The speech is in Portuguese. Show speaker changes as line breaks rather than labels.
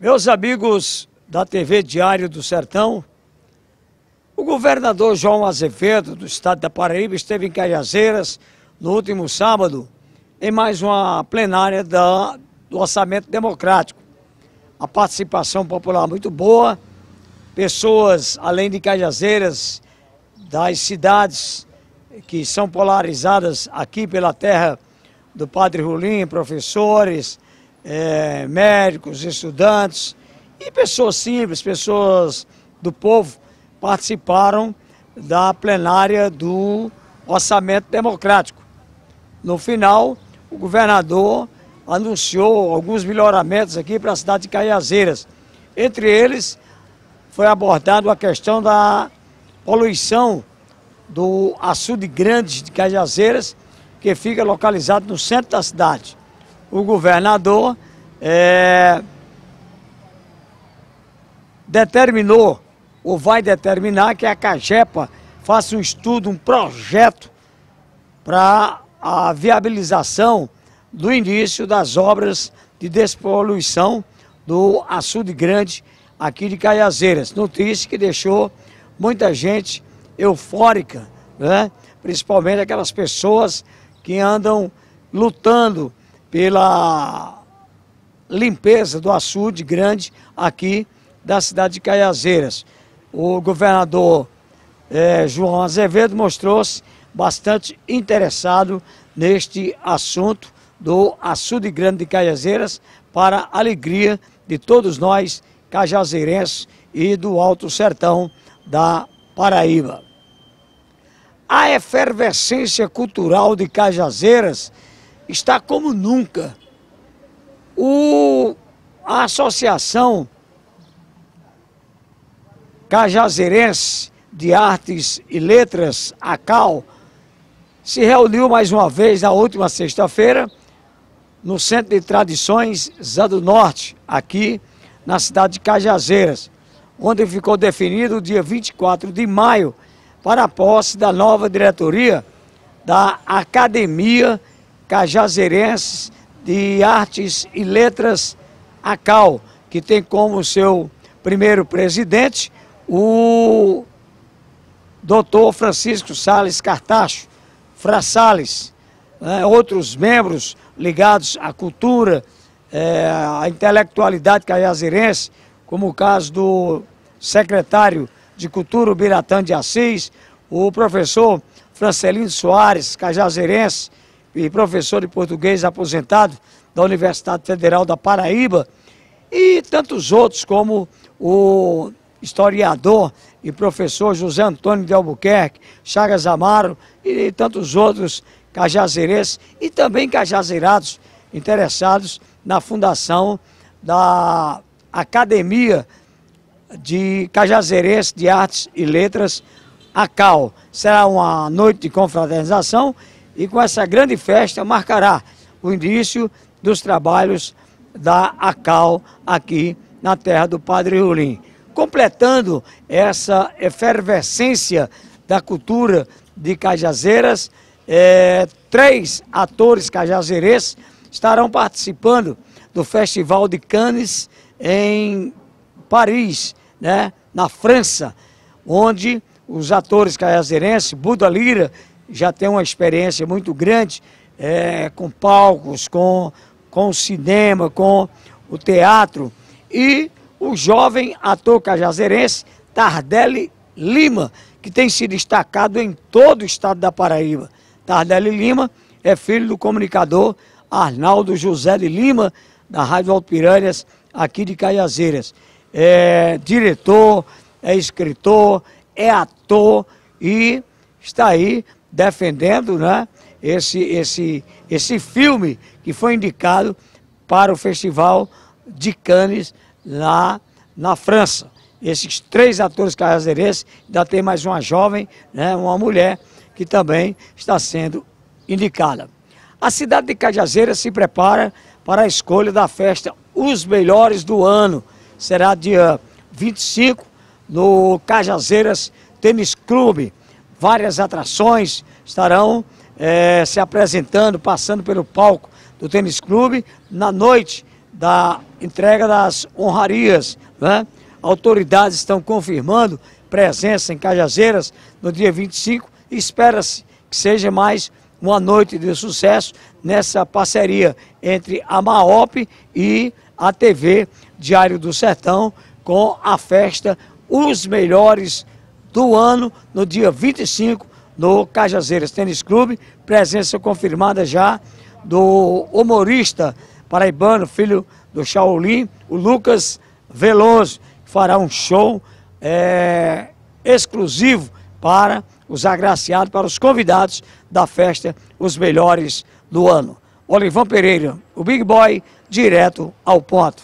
Meus amigos da TV Diário do Sertão, o governador João Azevedo, do estado da Paraíba, esteve em Cajazeiras no último sábado, em mais uma plenária da, do Orçamento Democrático. A participação popular muito boa, pessoas, além de Cajazeiras, das cidades que são polarizadas aqui pela terra do Padre Rulim, professores, é, médicos, estudantes e pessoas simples, pessoas do povo participaram da plenária do orçamento democrático. No final, o governador anunciou alguns melhoramentos aqui para a cidade de Caiazeiras. Entre eles, foi abordada a questão da poluição do açude grande de Cajazeiras, que fica localizado no centro da cidade o governador é, determinou, ou vai determinar, que a CAGEPA faça um estudo, um projeto para a viabilização do início das obras de despoluição do açude grande aqui de Caiazeiras. Notícia que deixou muita gente eufórica, né? principalmente aquelas pessoas que andam lutando pela limpeza do açude grande aqui da cidade de Caiazeiras. O governador é, João Azevedo mostrou-se bastante interessado neste assunto do açude grande de Caiazeiras para a alegria de todos nós cajazeirenses e do Alto Sertão da Paraíba. A efervescência cultural de Cajazeiras está como nunca. O, a Associação Cajazeirense de Artes e Letras, a CAL, se reuniu mais uma vez na última sexta-feira no Centro de Tradições Zé do Norte, aqui na cidade de Cajazeiras, onde ficou definido o dia 24 de maio para a posse da nova diretoria da Academia Cajazeirenses de Artes e Letras, ACAL, que tem como seu primeiro presidente o doutor Francisco Sales Cartacho, Fra Salles, né, outros membros ligados à cultura, é, à intelectualidade cajazeirense, como o caso do secretário de Cultura, Biratã de Assis, o professor Francelino Soares, cajazeirense, e professor de português aposentado da Universidade Federal da Paraíba, e tantos outros como o historiador e professor José Antônio de Albuquerque, Chagas Amaro e tantos outros cajazeirenses e também cajazeirados interessados na fundação da Academia de Cajazeirense de Artes e Letras, ACAL. Será uma noite de confraternização e com essa grande festa marcará o início dos trabalhos da ACAL aqui na terra do Padre Rulim. Completando essa efervescência da cultura de Cajazeiras, é, três atores cajazeirenses estarão participando do Festival de Cannes em Paris, né, na França, onde os atores cajazeirenses, Buda Lira já tem uma experiência muito grande é, com palcos, com, com o cinema, com o teatro. E o jovem ator cajazeirense Tardelli Lima, que tem se destacado em todo o estado da Paraíba. Tardelli Lima é filho do comunicador Arnaldo José de Lima, da Rádio Alpiranhas, aqui de Caiazeiras. É diretor, é escritor, é ator e está aí defendendo né, esse, esse, esse filme que foi indicado para o Festival de Cannes lá na França. Esses três atores cajazeirenses, ainda tem mais uma jovem, né, uma mulher, que também está sendo indicada. A cidade de Cajazeiras se prepara para a escolha da festa Os Melhores do Ano. Será dia 25 no Cajazeiras Tênis Clube várias atrações estarão é, se apresentando, passando pelo palco do Tênis Clube na noite da entrega das honrarias. Né? Autoridades estão confirmando presença em Cajazeiras no dia 25 e espera-se que seja mais uma noite de sucesso nessa parceria entre a MAOP e a TV Diário do Sertão com a festa Os Melhores do Ano no dia 25 no Cajazeiras Tênis Clube, presença confirmada já do humorista paraibano, filho do Shaolin, o Lucas Veloso, que fará um show é, exclusivo para os agraciados, para os convidados da festa Os Melhores do Ano. Olivão Pereira, o Big Boy, direto ao ponto.